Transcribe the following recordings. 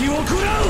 敵を食らう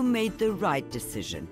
you made the right decision.